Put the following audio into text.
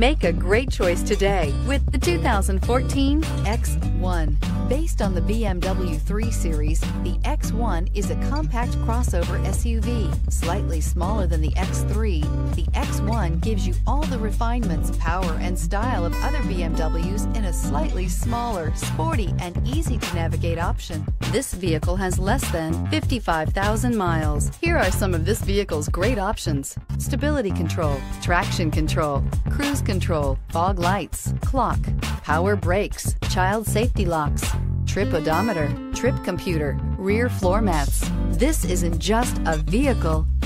Make a great choice today with the 2014 X1. Based on the BMW 3 Series, the X1 is a compact crossover SUV. Slightly smaller than the X3, the X1 gives you all the refinements, power, and style of other BMWs in a slightly smaller, sporty, and easy to navigate option. This vehicle has less than 55,000 miles. Here are some of this vehicle's great options. Stability control, traction control, cruise control, fog lights, clock, power brakes, child safety locks, trip odometer, trip computer, rear floor mats. This isn't just a vehicle,